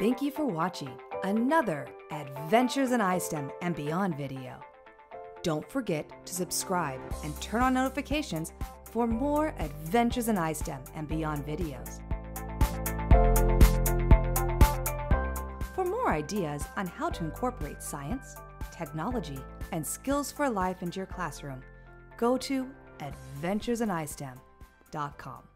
Thank you for watching another Adventures in iSTEM and Beyond video. Don't forget to subscribe and turn on notifications for more Adventures in iSTEM and Beyond videos. For more ideas on how to incorporate science, technology, and skills for life into your classroom, go to adventuresinistem.com.